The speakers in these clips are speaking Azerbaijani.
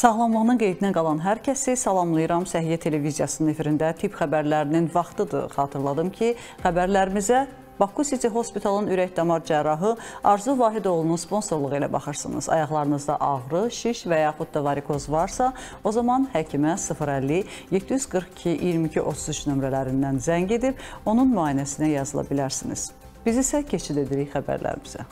Sağlamlığının qeydinə qalan hər kəsi salamlayıram. Səhiyyə televiziyasının efirində tibb xəbərlərinin vaxtıdır. Xatırladım ki, xəbərlərimizə Baku City Hospitalın ürək-damar cərrahı Arzu Vahidoğlu'nun sponsorluğu ilə baxırsınız. Ayaqlarınızda ağrı, şiş və yaxud da varikoz varsa, o zaman həkimə 050 742 22 33 nömrələrindən zəng edib onun müayinəsinə yazıla bilərsiniz. Biz isə keçid edirik xəbərlərimizə.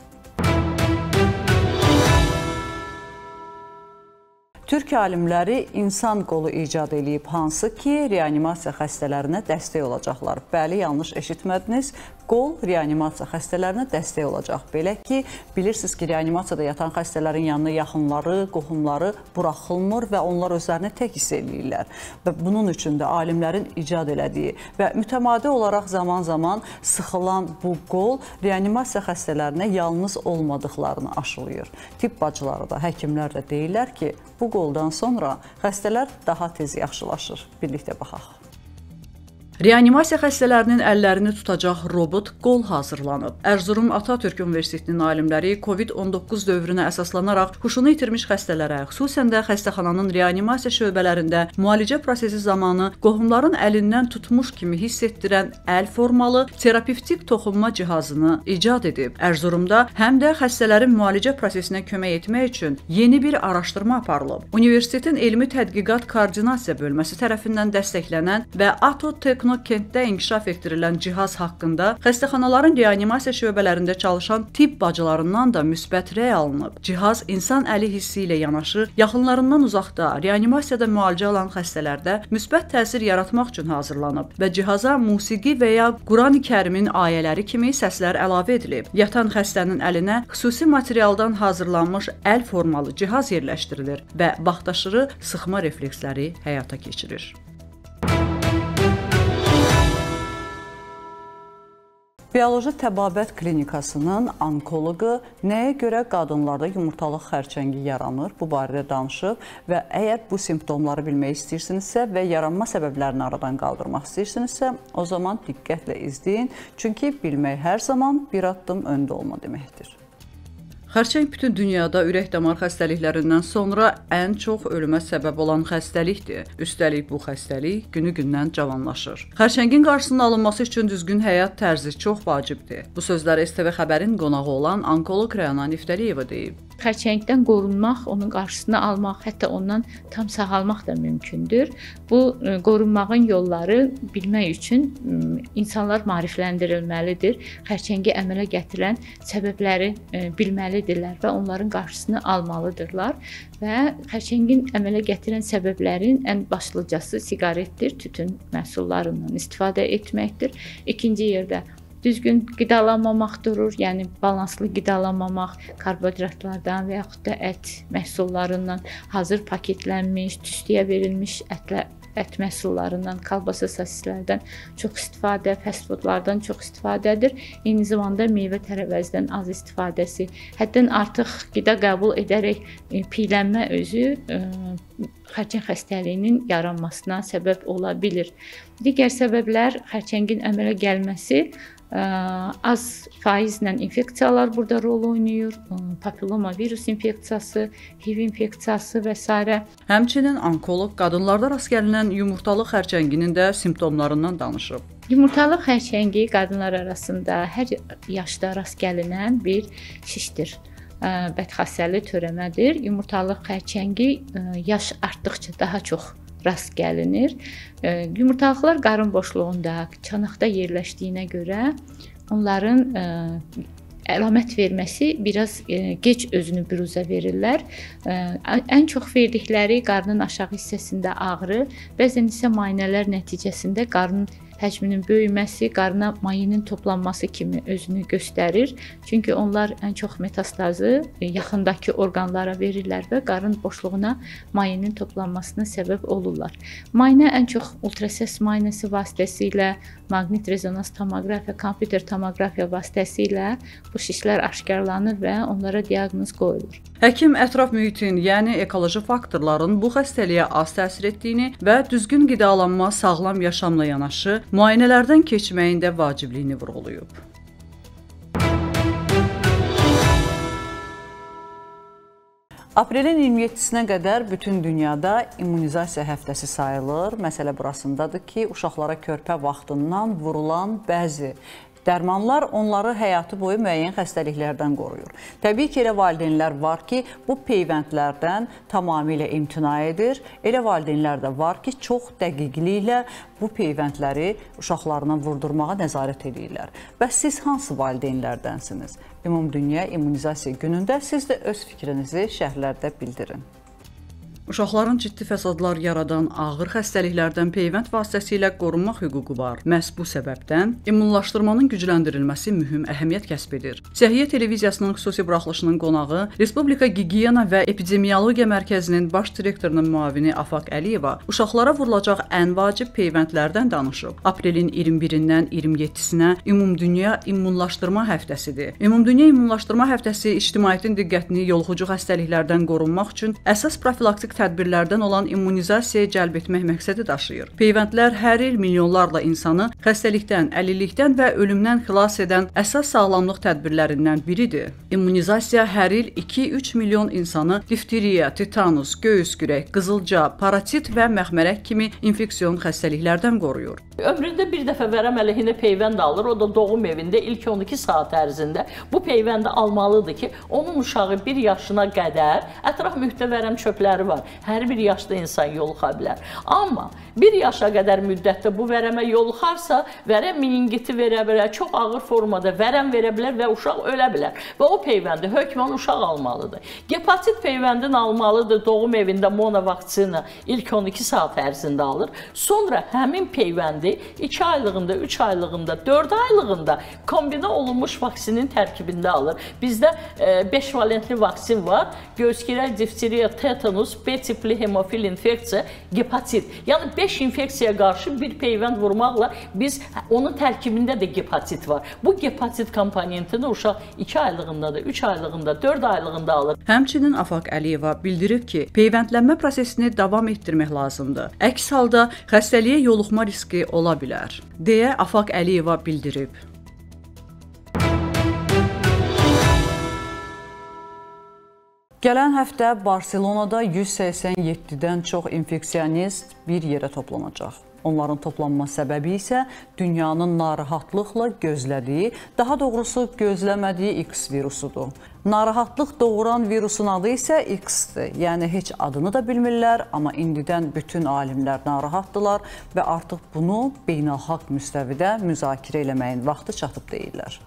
Türk alimləri insan qolu icad edib, hansı ki, reanimasiya xəstələrinə dəstək olacaqlar. Bəli, yanlış eşitmədiniz qol reanimasiya xəstələrinə dəstək olacaq. Belə ki, bilirsiniz ki, reanimasiyada yatan xəstələrin yanına yaxınları, qohumları buraxılmır və onlar özlərini tək hiss eləyirlər. Və bunun üçün də alimlərin icad elədiyi və mütəmadi olaraq zaman-zaman sıxılan bu qol reanimasiya xəstələrinə yalnız olmadıqlarını aşılayır. Tibb bacıları da, həkimlər də deyirlər ki, bu qoldan sonra xəstələr daha tez yaxşılaşır. Birlikdə baxaq. Reanimasiya xəstələrinin əllərini tutacaq robot qol hazırlanıb. Ərzurum Atatürk Universitetinin alimləri COVID-19 dövrünə əsaslanaraq huşunu itirmiş xəstələrə, xüsusən də xəstəxananın reanimasiya şöbələrində müalicə prosesi zamanı qohumların əlindən tutmuş kimi hiss etdirən əl formalı terapevtik toxunma cihazını icad edib. Ərzurumda həm də xəstələrin müalicə prosesinə kömək etmək üçün yeni bir araşdırma aparılıb. Universitetin elmi tədqiqat koordinasiya bölməsi tərəfindən dəstəklənən və Ato Technology Texnokentdə inkişaf etdirilən cihaz haqqında xəstəxanaların reanimasiya şöbələrində çalışan tibb bacılarından da müsbət rəy alınıb. Cihaz insan əli hissi ilə yanaşı, yaxınlarından uzaqda reanimasiyada müalicə alan xəstələrdə müsbət təsir yaratmaq üçün hazırlanıb və cihaza musiqi və ya Qurani-Kərimin ayələri kimi səslər əlavə edilib. Yatan xəstənin əlinə xüsusi materialdan hazırlanmış əl formalı cihaz yerləşdirilir və vaxtaşırı sıxma refleksləri həyata keçirir. Bioloji təbabət klinikasının onkoloqu nəyə görə qadınlarda yumurtalıq xərçəngi yaranır, bu barədə danışıb və əgər bu simptomları bilmək istəyirsinizsə və yaranma səbəblərini aradan qaldırmaq istəyirsinizsə, o zaman diqqətlə izləyin, çünki bilmək hər zaman bir addım öndə olma deməkdir. Xərçəng bütün dünyada ürək-damar xəstəliklərindən sonra ən çox ölümə səbəb olan xəstəlikdir. Üstəlik bu xəstəlik günü-gündən cavanlaşır. Xərçəngin qarşısının alınması üçün düzgün həyat tərzi çox vacibdir. Bu sözləri STV xəbərin qonağı olan onkoloq Rəana Niftəliyeva deyib xərçəngdən qorunmaq, onun qarşısını almaq, hətta ondan tam sağalmaq da mümkündür. Bu qorunmağın yolları bilmək üçün insanlar maarifləndirilməlidir. Xərçəngi əmələ gətirən səbəbləri bilməlidirlər və onların qarşısını almalıdırlar və xərçəngin əmələ gətirən səbəblərin ən başlıcası siqaretdir, tütün məhsullarından istifadə etməkdir. İkinci yerdə düzgün qidalanmamaq durur, yəni balanslı qidalanmamaq, karbohidratlardan və yaxud da ət məhsullarından hazır paketlənmiş, tüstüyə verilmiş ətlər ət məhsullarından, kolbasa, sosislərdən çox istifadə, fast foodlardan çox istifadədir. Eyni zamanda meyvə tərəvəzdən az istifadəsi, həddən artıq qida qəbul edərək e, piylənmə özü e, xərçəng xəstəliyinin yaranmasına səbəb ola bilər. Digər səbəblər xərçəngin əmələ gəlməsi az faizlə infeksiyalar burada rol oynayır. Papilloma virus infeksiyası, HIV infeksiyası və s. Həmçinin onkoloq qadınlarda rast gəlinən yumurtalıq xərçənginin də simptomlarından danışıb. Yumurtalıq xərçəngi qadınlar arasında hər yaşda rast gəlinən bir şişdir bədxassəli törəmədir. Yumurtalıq xərçəngi yaş artdıkca daha çox rast gəlinir. Yumurtalıqlar qarın boşluğunda, çanaqda yerləşdiyinə görə onların əlamət verməsi biraz gec özünü büruzə verirlər. Ən çox verdikləri qarnın aşağı hissəsində ağrı, bəzən isə müayinələr nəticəsində qarnın həcminin böyüməsi, qarına mayenin toplanması kimi özünü göstərir. Çünki onlar ən çox metastazı e, yaxındakı orqanlara verirlər və qarın boşluğuna mayenin toplanmasına səbəb olurlar. Mayinə ən çox ultrasəs mayinəsi vasitəsilə, maqnit rezonans tomoqrafiya, kompüter tomoqrafiya vasitəsilə bu şişlər aşkarlanır və onlara diaqnoz qoyulur. Həkim ətraf mühitin, yəni ekoloji faktorların bu xəstəliyə az təsir etdiyini və düzgün qidalanma, sağlam yaşamla yanaşı müayinələrdən keçməyin də vacibliyini vurğulayıb. Aprelin 27-sinə qədər bütün dünyada immunizasiya həftəsi sayılır. Məsələ burasındadır ki, uşaqlara körpə vaxtından vurulan bəzi Dərmanlar onları həyatı boyu müəyyən xəstəliklərdən qoruyur. Təbii ki, elə valideynlər var ki, bu peyvəndlərdən tamamilə imtina edir. Elə valideynlər də var ki, çox dəqiqliklə bu peyvəndləri uşaqlarına vurdurmağa nəzarət edirlər. Bəs siz hansı valideynlərdənsiniz? Ümumdünya İmmunizasiya günündə siz də öz fikrinizi şərhlərdə bildirin. Uşaqların ciddi fəsadlar yaradan ağır xəstəliklərdən peyvənd vasitəsilə qorunmaq hüququ var. Məhz bu səbəbdən immunlaşdırmanın gücləndirilməsi mühüm əhəmiyyət kəsb edir. Səhiyyə televiziyasının xüsusi buraxılışının qonağı Respublika Gigiyena və Epidemiologiya Mərkəzinin baş direktorunun müavini Afaq Əliyeva uşaqlara vurulacaq ən vacib peyvəndlərdən danışıb. Aprelin 21-dən 27-sinə Ümumdünya İmmunlaşdırma həftəsidir. Ümumdünya İmmunlaşdırma həftəsi ictimaiyyətin diqqətini yoluxucu xəstəliklərdən qorunmaq üçün əsas profilaktik tədbirlərdən olan immunizasiyaya cəlb etmək məqsədi daşıyır. Peyvəndlər hər il milyonlarla insanı xəstəlikdən, əlillikdən və ölümdən xilas edən əsas sağlamlıq tədbirlərindən biridir. İmmunizasiya hər il 2-3 milyon insanı difteriya, tetanus, göğüs kürək, qızılca, paratit və məxmərək kimi infeksion xəstəliklərdən qoruyur. Ömründə bir dəfə vərəm əleyhinə peyvənd alır, o da doğum evində ilk 12 saat ərzində bu peyvəndi almalıdır ki, onun uşağı 1 yaşına qədər ətraf mühitdə vərəm çöpləri var. Hər bir yaşda insan yoluxa bilər. Amma 1 yaşa qədər müddətdə bu vərəmə yoluxarsa, vərəm meningiti verə bilər, çox ağır formada vərəm verə bilər və uşaq ölə bilər. Və o peyvəndi hökmən uşaq almalıdır. Gepatit peyvəndin almalıdır doğum evində monovaksina ilk 12 saat ərzində alır. Sonra həmin peyvəndi 2 aylığında, 3 aylığında, 4 aylığında kombinə olunmuş vaksinin tərkibində alır. Bizdə 5 e, valentli vaksin var. Kirək, difteriya, tetanus, B tipli hemofil infeksiya, gepatit. Yəni 5 infeksiyaya qarşı bir peyvənd vurmaqla biz onun tərkibində də gepatit var. Bu gepatit komponentini uşaq 2 aylığında da, 3 aylığında, 4 aylığında alır. Həmçinin Afaq Əliyeva bildirib ki, peyvəndlənmə prosesini davam etdirmək lazımdır. Əks halda xəstəliyə yoluxma riski ola bilər, deyə Afaq Əliyeva bildirib. Gələn həftə Barselonada 187-dən çox infeksionist bir yerə toplanacaq. Onların toplanma səbəbi isə dünyanın narahatlıqla gözlədiyi, daha doğrusu gözləmədiyi X virusudur. Narahatlıq doğuran virusun adı isə X-dir. Yəni heç adını da bilmirlər, amma indidən bütün alimlər narahatdılar və artıq bunu beynəlxalq müstəvidə müzakirə eləməyin vaxtı çatıb deyirlər.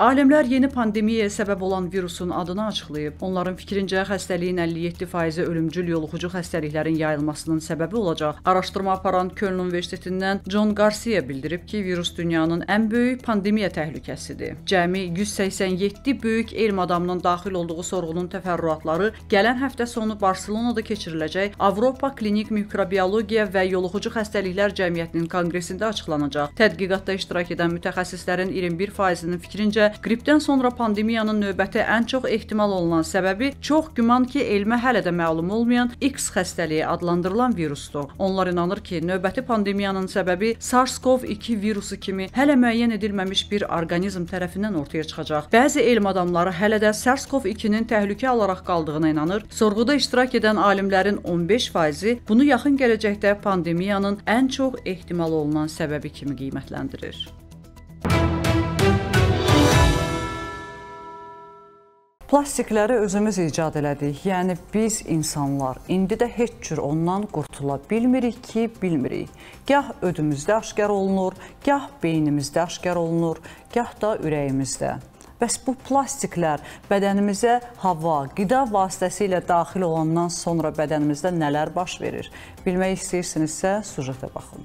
Alimlər yeni pandemiyaya səbəb olan virusun adını açıqlayıb. Onların fikrincə xəstəliyin 57% ölümcül yoluxucu xəstəliklərin yayılmasının səbəbi olacaq. Araşdırma aparan Köln Universitetindən John Garcia bildirib ki, virus dünyanın ən böyük pandemiya təhlükəsidir. Cəmi 187 böyük elm adamının daxil olduğu sorğunun təfərrüatları gələn həftə sonu Barselonada keçiriləcək Avropa Klinik Mikrobiologiya və Yoluxucu Xəstəliklər Cəmiyyətinin konqresində açıqlanacaq. Tədqiqatda iştirak edən mütəxəssislərin 21%-nin fikrincə qripdən sonra pandemiyanın növbəti ən çox ehtimal olunan səbəbi çox güman ki, elmə hələ də məlum olmayan X xəstəliyi adlandırılan virusdur. Onlar inanır ki, növbəti pandemiyanın səbəbi SARS-CoV-2 virusu kimi hələ müəyyən edilməmiş bir orqanizm tərəfindən ortaya çıxacaq. Bəzi elm adamları hələ də SARS-CoV-2-nin təhlükə alaraq qaldığına inanır. Sorğuda iştirak edən alimlərin 15%-i bunu yaxın gələcəkdə pandemiyanın ən çox ehtimal olunan səbəbi kimi qiymətləndirir. Plastikləri özümüz icad elədik. Yəni biz insanlar indi də heç cür ondan qurtula bilmirik ki, bilmirik. Gah ödümüzdə aşkar olunur, gah beynimizdə aşkar olunur, gah da ürəyimizdə. Bəs bu plastiklər bədənimizə hava, qida vasitəsilə daxil olandan sonra bədənimizdə nələr baş verir? Bilmək istəyirsinizsə, sujetə baxın.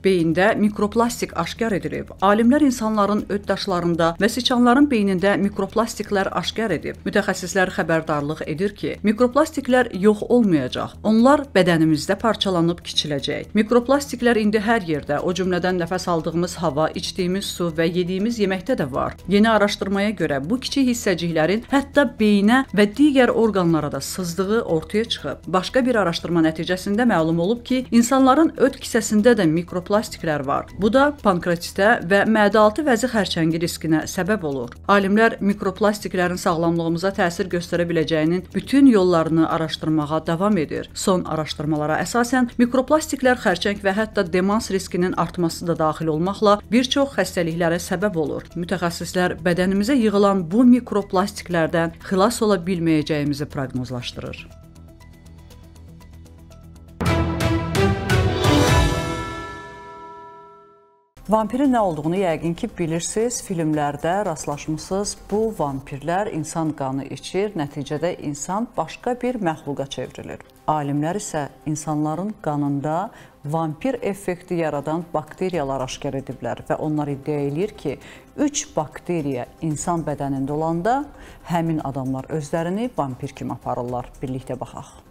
Beyində mikroplastik aşkar edilib. Alimlər insanların öddaşlarında və siçanların beynində mikroplastiklər aşkar edib. Mütəxəssislər xəbərdarlıq edir ki, mikroplastiklər yox olmayacaq. Onlar bədənimizdə parçalanıb kiçiləcək. Mikroplastiklər indi hər yerdə, o cümlədən nəfəs aldığımız hava, içdiyimiz su və yediyimiz yeməkdə də var. Yeni araşdırmaya görə bu kiçik hissəciklərin hətta beynə və digər orqanlara da sızdığı ortaya çıxıb. Başqa bir araşdırma nəticəsində məlum olub ki, insanların öd kisəsində də mikroplastiklər mikroplastiklər var. Bu da pankreatitə və mədə-altı vəzi xərçəngi riskinə səbəb olur. Alimlər mikroplastiklərin sağlamlığımıza təsir göstərə biləcəyinin bütün yollarını araşdırmağa davam edir. Son araşdırmalara əsasən mikroplastiklər xərçəng və hətta demans riskinin artması da daxil olmaqla bir çox xəstəliklərə səbəb olur. Mütəxəssislər bədənimizə yığılan bu mikroplastiklərdən xilas ola bilməyəcəyimizi proqnozlaşdırır. Vampirin nə olduğunu yəqin ki, bilirsiniz, filmlərdə rastlaşmısınız. Bu vampirlər insan qanı içir, nəticədə insan başqa bir məxluqa çevrilir. Alimlər isə insanların qanında vampir effekti yaradan bakteriyalar aşkar ediblər və onlar iddia eləyir ki, 3 bakteriya insan bədənində olanda həmin adamlar özlərini vampir kimi aparırlar. Birlikdə baxaq.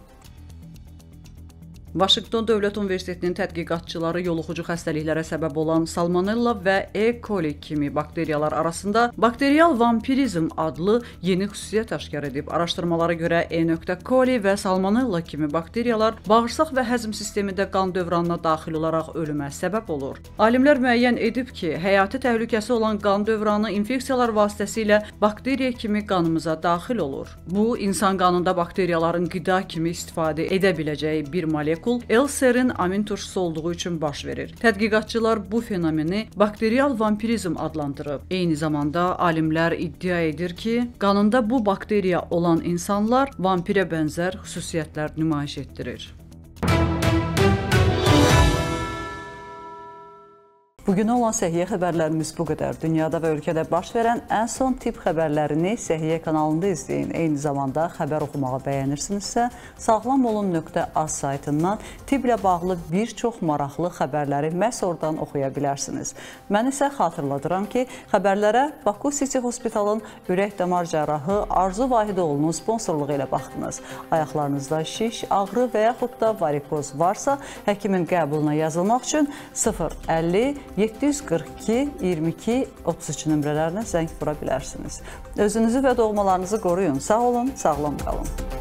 Vaşinqton Dövlət Universitetinin tədqiqatçıları yoluxucu xəstəliklərə səbəb olan salmonella və E. coli kimi bakteriyalar arasında bakterial vampirizm adlı yeni xüsusiyyət aşkar edib. Araşdırmalara görə E. coli və salmonella kimi bakteriyalar bağırsaq və həzm sistemində qan dövranına daxil olaraq ölümə səbəb olur. Alimlər müəyyən edib ki, həyati təhlükəsi olan qan dövranı infeksiyalar vasitəsilə bakteriya kimi qanımıza daxil olur. Bu insan qanında bakteriyaların qida kimi istifadə edə biləcəyi bir molekul molekul L-serin amin turşusu olduğu üçün baş verir. Tədqiqatçılar bu fenomeni bakterial vampirizm adlandırıb. Eyni zamanda alimlər iddia edir ki, qanında bu bakteriya olan insanlar vampirə bənzər xüsusiyyətlər nümayiş etdirir. Bugünə olan səhiyyə xəbərlərimiz bu qədər. Dünyada və ölkədə baş verən ən son tibb xəbərlərini Səhiyyə kanalında izləyin. Eyni zamanda xəbər oxumağı bəyənirsinizsə, sağlamolun.az saytından tibblə bağlı bir çox maraqlı xəbərləri məhz oradan oxuya bilərsiniz. Mən isə xatırladıram ki, xəbərlərə Baku City Hospitalın ürək damar cərrahı Arzu Vahidoğlu'nun sponsorluğu ilə baxdınız. Ayaqlarınızda şiş, ağrı və yaxud da varikoz varsa, həkimin qəbuluna yazılmaq üçün 050 742 22 33 nömrələrinə zəng vura bilərsiniz. Özünüzü və doğmalarınızı qoruyun. Sağ olun, sağlam qalın.